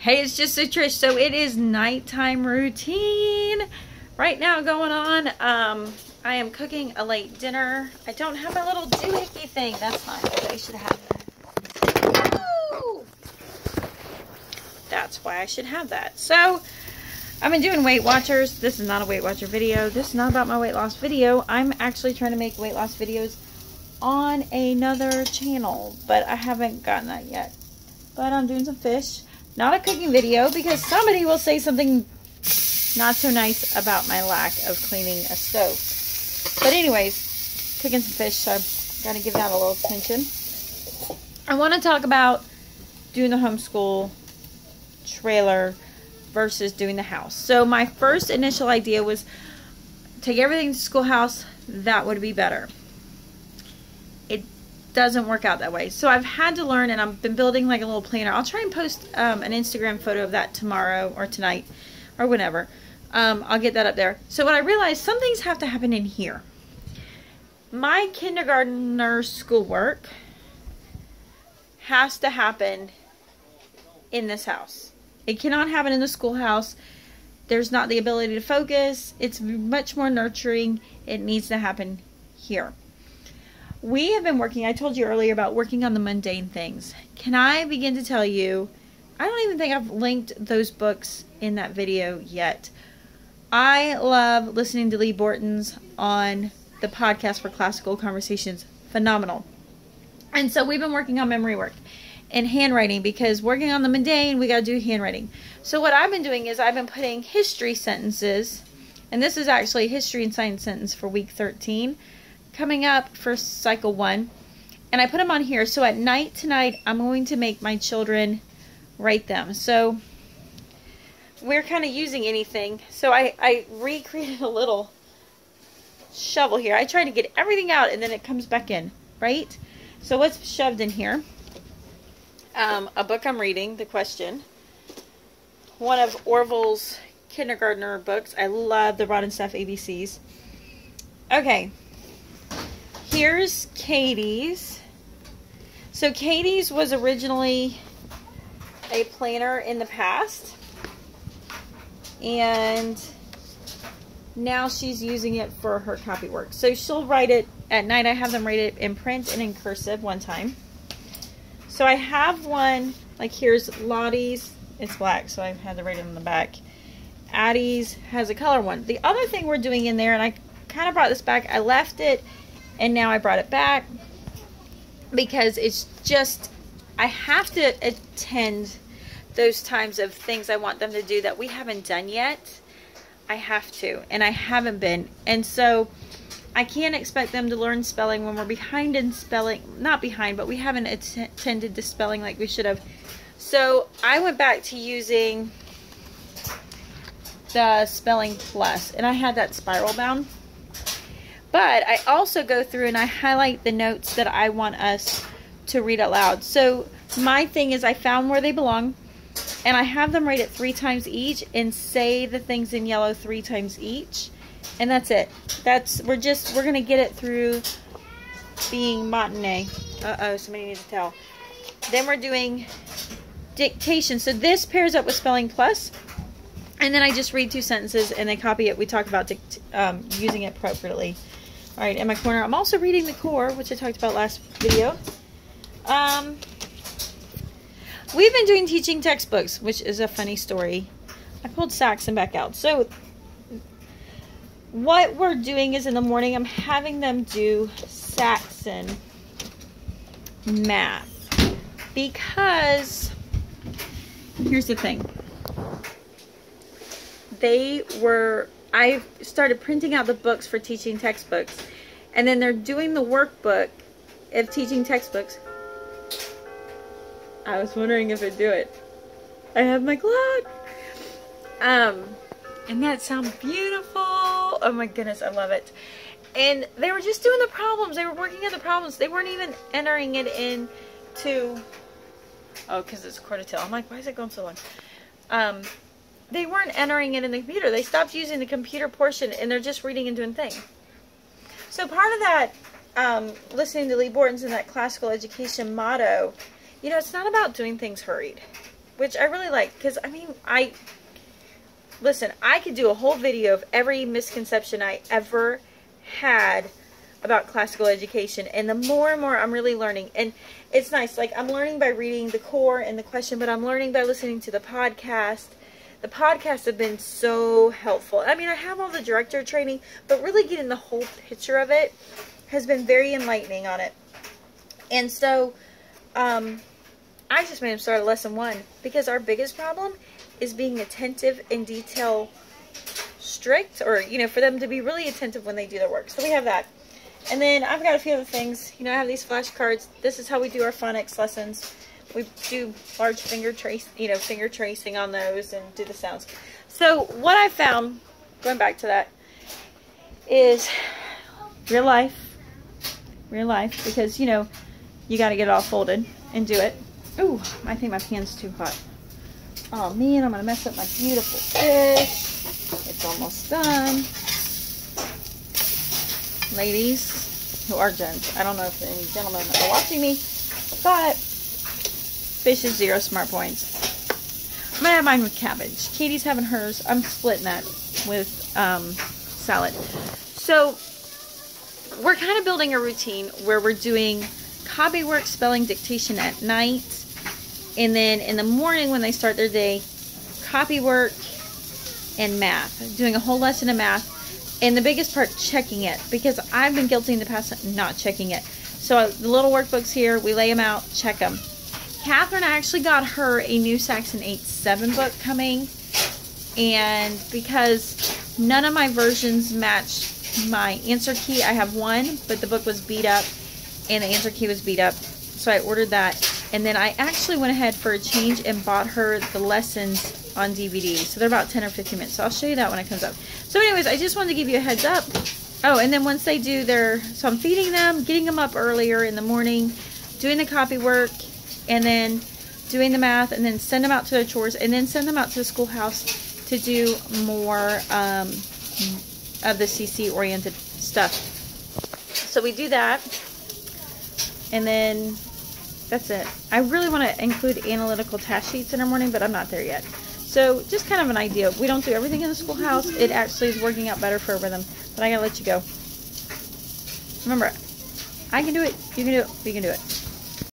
Hey, it's just Trish. So it is nighttime routine right now going on. Um, I am cooking a late dinner. I don't have my little doohickey thing. That's fine. I should have that. That's why I should have that. So I've been doing Weight Watchers. This is not a Weight Watcher video. This is not about my weight loss video. I'm actually trying to make weight loss videos on another channel, but I haven't gotten that yet. But I'm doing some fish. Not a cooking video because somebody will say something not so nice about my lack of cleaning a stove. But anyways, cooking some fish, so I've got to give that a little attention. I want to talk about doing the homeschool trailer versus doing the house. So my first initial idea was take everything to schoolhouse. That would be better. Doesn't work out that way. So I've had to learn and I've been building like a little planner. I'll try and post um, an Instagram photo of that tomorrow or tonight or whenever. Um, I'll get that up there. So what I realized, some things have to happen in here. My kindergartner schoolwork has to happen in this house. It cannot happen in the schoolhouse. There's not the ability to focus. It's much more nurturing. It needs to happen here. We have been working, I told you earlier about working on the mundane things. Can I begin to tell you, I don't even think I've linked those books in that video yet. I love listening to Leigh Bortins on the podcast for classical conversations. Phenomenal. And so we've been working on memory work and handwriting because working on the mundane, we got to do handwriting. So what I've been doing is I've been putting history sentences, and this is actually history and science sentence for week 13 coming up for cycle one. And I put them on here. So at night tonight, I'm going to make my children write them. So we're kind of using anything. So I, I recreated a little shovel here. I try to get everything out and then it comes back in, right? So what's shoved in here? Um, a book I'm reading, The Question. One of Orville's kindergartner books. I love the Rod and Staff ABCs. Okay, here's Katie's. So Katie's was originally a planner in the past. And now she's using it for her copy work. So she'll write it at night. I have them write it in print and in cursive one time. So I have one, like here's Lottie's. It's black, so I've had to write it on the back. Addie's has a color one. The other thing we're doing in there, and I kind of brought this back. I left it and now I brought it back because it's just I have to attend those times of things I want them to do that we haven't done yet. I have to, and I haven't been. And so I can't expect them to learn spelling when we're behind in spelling. Not behind, but we haven't attended to spelling like we should have. So I went back to using the Spelling Plus, and I had that spiral bound. But I also go through and I highlight the notes that I want us to read out loud. So my thing is I found where they belong and I have them write it three times each and say the things in yellow three times each. And that's it. That's, we're just, we're going to get it through being matinee. Uh-oh, somebody needs to tell. Then we're doing dictation. So this pairs up with Spelling Plus. And then I just read two sentences and they copy it. We talk about um, using it appropriately. All right, in my corner, I'm also reading the core, which I talked about last video. Um, we've been doing teaching textbooks, which is a funny story. I pulled Saxon back out. So what we're doing is in the morning, I'm having them do Saxon math because here's the thing. They were I started printing out the books for teaching textbooks. And then they're doing the workbook of teaching textbooks. I was wondering if it'd do it. I have my clock. Um, and that sounds beautiful. Oh my goodness, I love it. And they were just doing the problems. They were working on the problems. They weren't even entering it into, oh, because it's quarter till. I'm like, why is it going so long? Um, they weren't entering it in the computer. They stopped using the computer portion and they're just reading and doing things. So part of that, um, listening to Leigh Bortins and that classical education motto, you know, it's not about doing things hurried. which I really like because I mean I listen. I could do a whole video of every misconception I ever had about classical education and the more and more I'm really learning and it's nice like I'm learning by reading the core and the question but I'm learning by listening to the podcast the podcasts have been so helpful I mean I have all the director training but really getting the whole picture of it has been very enlightening on it and so um, I just made him start at lesson one because our biggest problem is being attentive and detail strict or you know for them to be really attentive when they do their work so we have that and then I've got a few other things. You know, I have these flashcards. This is how we do our phonics lessons. We do large finger trace, you know, finger tracing on those and do the sounds. So what I found, going back to that, is real life, real life, because, you know, you got to get it all folded and do it. Ooh, I think my pan's too hot. Oh man, I'm going to mess up my beautiful fish. It's almost done ladies who are gents. I don't know if any gentlemen are watching me, but fish is zero smart points. I'm gonna have mine with cabbage. Katie's having hers. I'm splitting that with um, salad. So we're kind of building a routine where we're doing copy work, spelling, dictation at night, and then in the morning when they start their day, copy work and math. Doing a whole lesson of math and the biggest part, checking it. Because I've been guilty in the past not checking it. So the little workbooks here, we lay them out, check them. Catherine I actually got her a new Saxon 8-7 book coming. And because none of my versions match my answer key, I have one, but the book was beat up and the answer key was beat up. So I ordered that. And then I actually went ahead for a change and bought her the lessons on DVD. So they're about 10 or 15 minutes. So I'll show you that when it comes up. So anyways, I just wanted to give you a heads up. Oh, and then once they do their, so I'm feeding them, getting them up earlier in the morning, doing the copy work, and then doing the math, and then send them out to their chores, and then send them out to the schoolhouse to do more um, of the CC-oriented stuff. So we do that, and then that's it. I really want to include analytical task sheets in our morning, but I'm not there yet. So just kind of an idea. We don't do everything in the schoolhouse. It actually is working out better for rhythm. But I gotta let you go. Remember, I can do it. You can do it. We can do it.